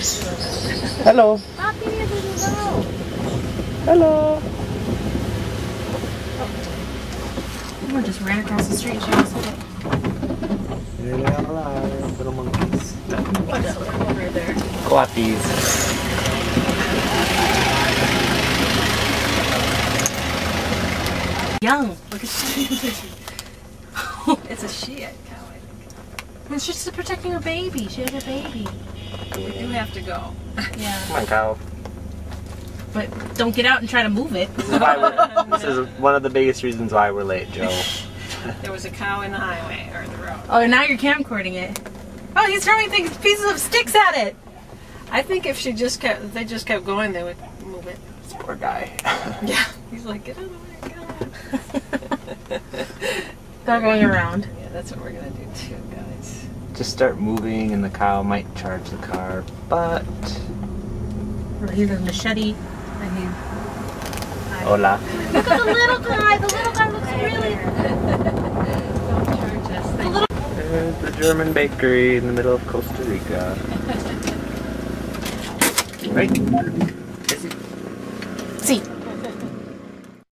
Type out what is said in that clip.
Hello. Poppy, where did you go? Hello. Someone just ran across the street. She was Here they are, little monkeys. over there. Coatis. Young. Look at it's a she cow. I think. And she's protecting her baby. She has a baby. We do have to go. Yeah. Come on, cow. But don't get out and try to move it. This is, why we're, this is one of the biggest reasons why we're late, Joe. There was a cow in the highway or the road. Oh, and now you're camcording it. Oh, he's throwing things, pieces of sticks at it. I think if she just kept, if they just kept going, they would move it. This poor guy. Yeah. He's like, get out of the way, get out of. They're going around. Yeah, that's what we're gonna do too, guys. Just start moving and the cow might charge the car, but... He's a machete. And he, Hola. look at the little guy. The little guy looks really. Don't charge us. They- There's the German bakery in the middle of Costa Rica. Right? See.